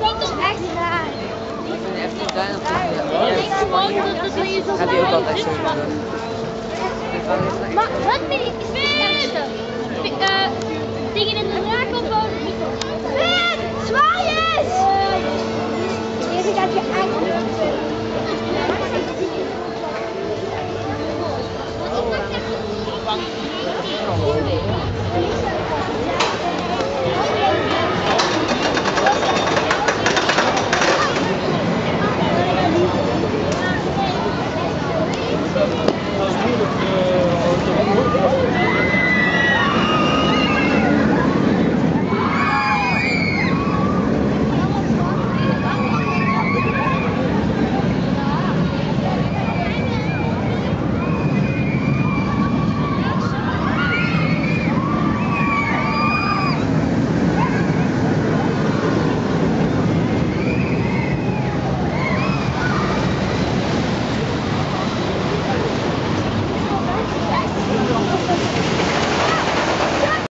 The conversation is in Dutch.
dat is echt raar. Ik vind het echt duin op de Heb je ook altijd zo Maar wat ben ik? Eh, dingen in de raak opbouwen. Wit! Zwaai eens! Eerst ik heb je eigen Thank.